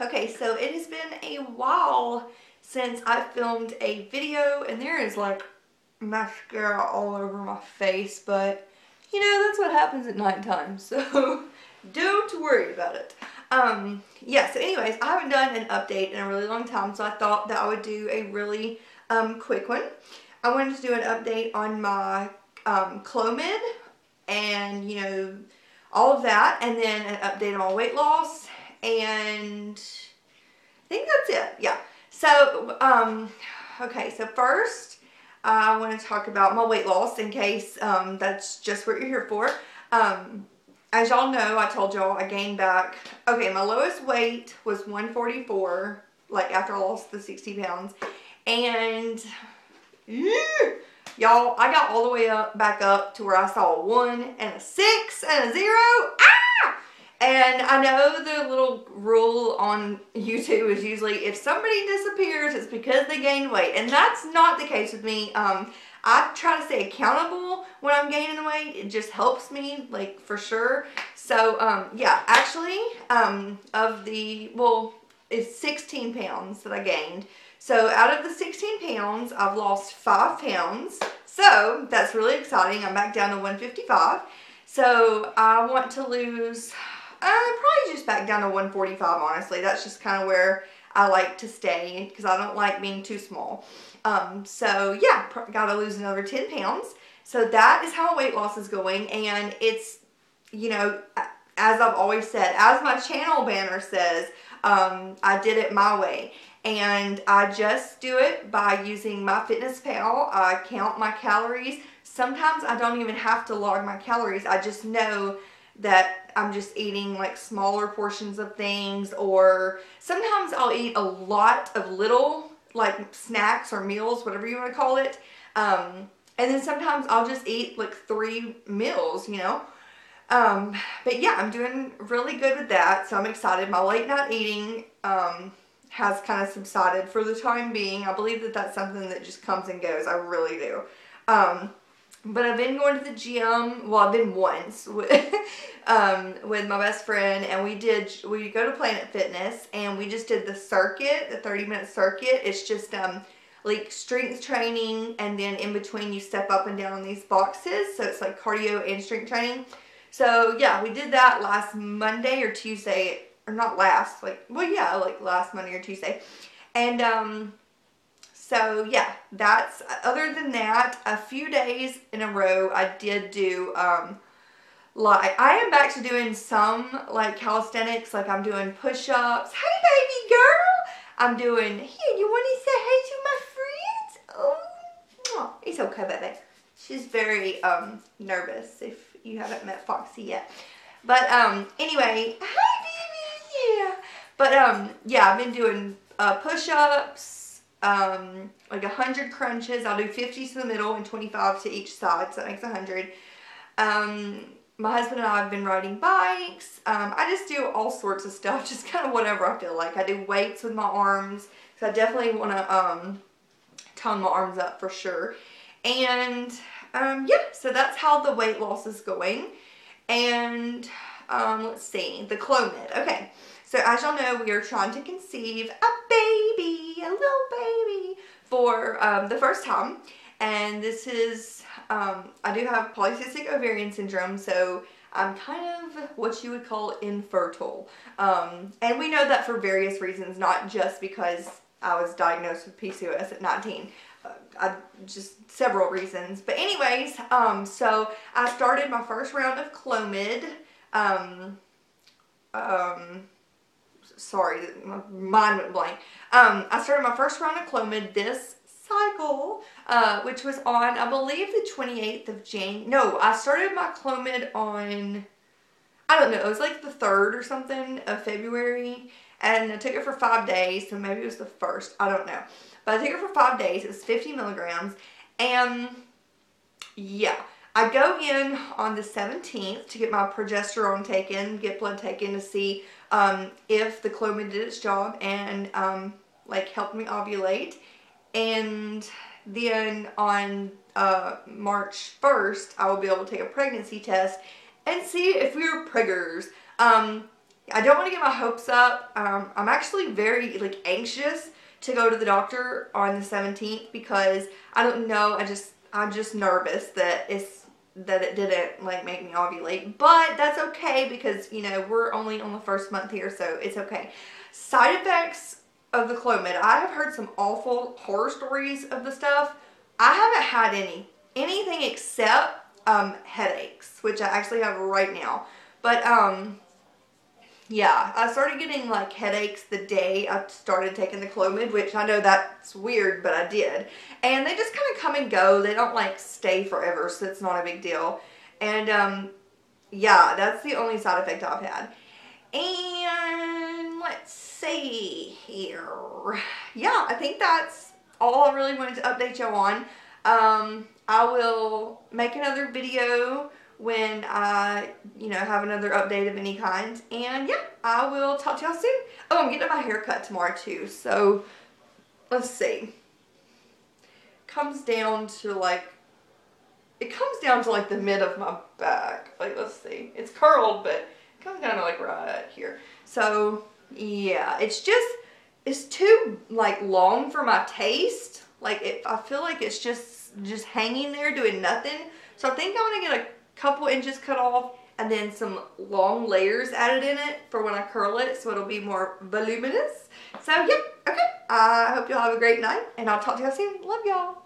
Okay, so it has been a while since I filmed a video and there is like mascara all over my face, but you know, that's what happens at nighttime, so don't worry about it. Um, yeah, so anyways, I haven't done an update in a really long time, so I thought that I would do a really um, quick one. I wanted to do an update on my um, Clomid and, you know, all of that, and then an update on my weight loss, and I think that's it, yeah. So, um, okay, so first, I want to talk about my weight loss in case um, that's just what you're here for. Um, as y'all know, I told y'all I gained back, okay, my lowest weight was 144, like after I lost the 60 pounds, and y'all, I got all the way up, back up to where I saw a one and a six and a zero. Ah! And I know the little rule on YouTube is usually if somebody disappears, it's because they gained weight. And that's not the case with me. Um, I try to stay accountable when I'm gaining weight. It just helps me, like, for sure. So, um, yeah, actually, um, of the, well, it's 16 pounds that I gained. So out of the 16 pounds, I've lost five pounds. So that's really exciting. I'm back down to 155. So I want to lose, uh, probably just back down to 145, honestly. That's just kind of where I like to stay because I don't like being too small. Um, so yeah, got to lose another 10 pounds. So that is how weight loss is going. And it's, you know, as I've always said, as my channel banner says, um, I did it my way and I just do it by using MyFitnessPal. I count my calories. Sometimes I don't even have to log my calories. I just know that I'm just eating like smaller portions of things or sometimes I'll eat a lot of little like snacks or meals, whatever you want to call it. Um, and then sometimes I'll just eat like three meals, you know. Um, but yeah, I'm doing really good with that. So I'm excited. My late night eating, um, has kind of subsided for the time being. I believe that that's something that just comes and goes. I really do. Um, but I've been going to the gym. Well, I've been once with, um, with my best friend, and we did. We go to Planet Fitness, and we just did the circuit, the thirty minute circuit. It's just um, like strength training, and then in between you step up and down on these boxes. So it's like cardio and strength training. So yeah, we did that last Monday or Tuesday or not last, like, well, yeah, like last Monday or Tuesday. And, um, so yeah, that's, other than that, a few days in a row, I did do, um, like, I am back to doing some, like, calisthenics, like I'm doing push-ups. Hey, baby girl! I'm doing, here, you want to say hey to my friends? Oh, it's okay, baby. She's very, um, nervous, if you haven't met Foxy yet. But, um, anyway, hi, baby, yeah. But um, yeah, I've been doing uh, push-ups, um, like 100 crunches. I'll do 50 to the middle and 25 to each side, so that makes 100. Um, my husband and I have been riding bikes. Um, I just do all sorts of stuff, just kind of whatever I feel like. I do weights with my arms, so I definitely want to um, tone my arms up for sure. And um, yeah, so that's how the weight loss is going. And um, let's see, the Clomid. Okay, so as y'all know, we are trying to conceive baby, a little baby, for um, the first time. And this is, um, I do have polycystic ovarian syndrome, so I'm kind of what you would call infertile. Um, and we know that for various reasons, not just because I was diagnosed with PCOS at 19. Uh, I, just several reasons. But anyways, um, so I started my first round of Clomid um, um, sorry, my mind went blank. Um, I started my first round of Clomid this cycle, uh, which was on, I believe, the 28th of Jan. No, I started my Clomid on, I don't know, it was like the 3rd or something of February, and I took it for five days, so maybe it was the 1st, I don't know. But I took it for five days, it was 50 milligrams, and yeah, I go in on the 17th to get my progesterone taken, get blood taken to see um, if the Clomid did its job and um, like helped me ovulate. And then on uh, March 1st, I will be able to take a pregnancy test and see if we are preggers. Um, I don't want to get my hopes up. Um, I'm actually very like anxious to go to the doctor on the 17th because I don't know. I just I'm just nervous that it's that it didn't like make me ovulate, but that's okay because you know we're only on the first month here, so it's okay. Side effects of the Clomid. I have heard some awful horror stories of the stuff. I haven't had any anything except um, headaches, which I actually have right now. But um, yeah, I started getting like headaches the day I started taking the Clomid, which I know that's weird, but I did. And they just kind of come and go. They don't like stay forever, so it's not a big deal. And um, yeah, that's the only side effect I've had. And let's see here. Yeah, I think that's all I really wanted to update you on. Um, I will make another video when I, you know, have another update of any kind. And yeah, I will talk to y'all soon. Oh, I'm getting my hair cut tomorrow too. So let's see. Comes down to like, it comes down to like the mid of my back. Like, let's see. It's curled, but it comes down to like right here. So yeah, it's just, it's too like long for my taste. Like, it, I feel like it's just, just hanging there doing nothing. So I think I want to get a couple inches cut off and then some long layers added in it for when I curl it so it'll be more voluminous. So yeah, okay. I hope y'all have a great night and I'll talk to y'all soon. Love y'all.